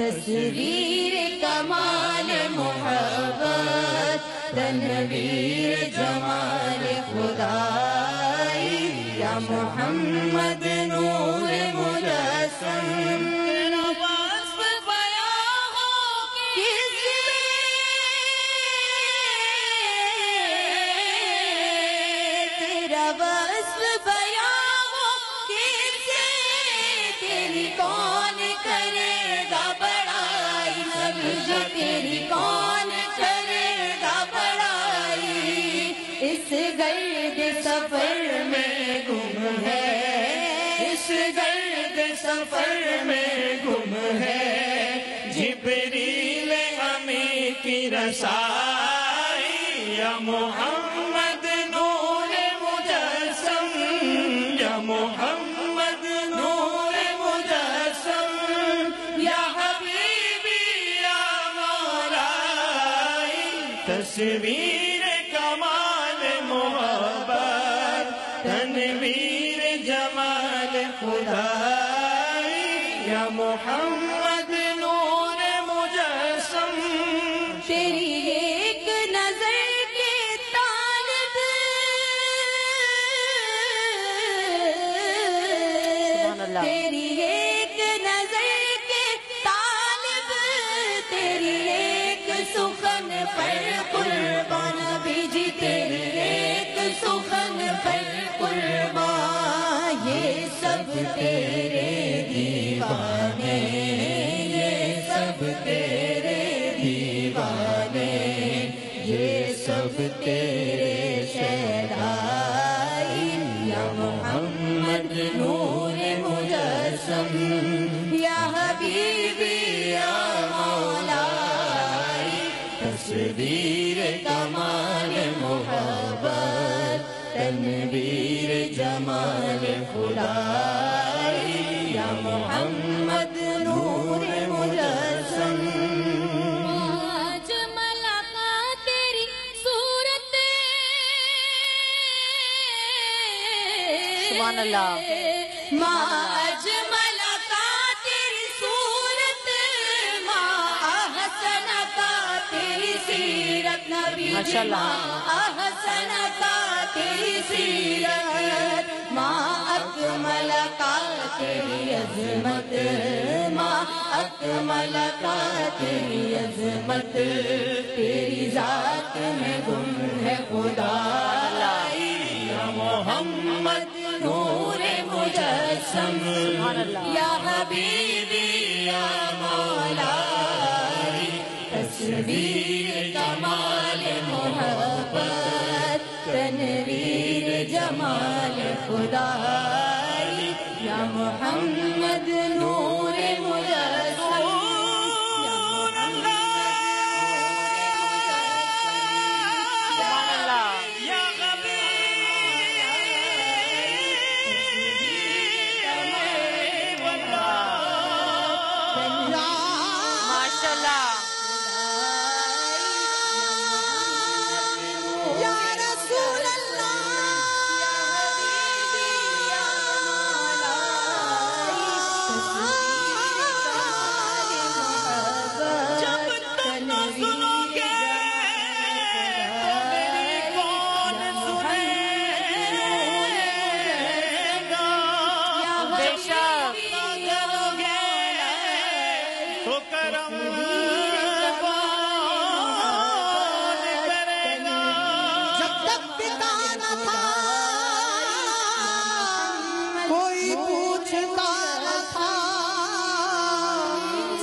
तस्वीर कमाल मोहब्बत तनवीर जमाल खुदाई या मोहम्मद नूर मुलसन तेरी कौन इस गर्द सफ़र में गुम है। इस गर्द सफ़र में गुम है। जिबरील अमी की रसाई, या मोहम्मद नूर मुजस्सम, या मोहम्मद नूर मुजस्सम, या हबीबी तस्वीर कमाल मोहब्बत तनवीर जमाल खुदाई या मोहम्मद नूर मुजस्सम। तेरी एक नज़र के तालब। तेरी एक नज़र के तालब। तेरी एक सुखन पर तेरे दीवाने, ये सब तेरे दीवाने, ये सब तेरे शहदाई, या मोहम्मद नूर मुजस्सम, या हबीबी, या मौलाई, तस्वीर कमाल मोहब्बत, तनवीर जमाल खुदाई या मोहम्मद नूर मुजस्सम आज मुलाकात तेरी सूरत सुभान अल्लाह। माँ तेरी सूरत माँ अहसन का तेरी सीरत नबी माशाल्लाह। तेरी सीरत तेरी अजमत माँ अकमल का तेरी अजमत तेरी जात में गुम है खुदा या मोहम्मद नूर मुजस्सम। या हबीबी, या मौलाई तस्वीर कमाल मोहब्बत, तनवीर जमाल खुदाई या मोहम्मद नूर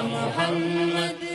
या मोहम्मद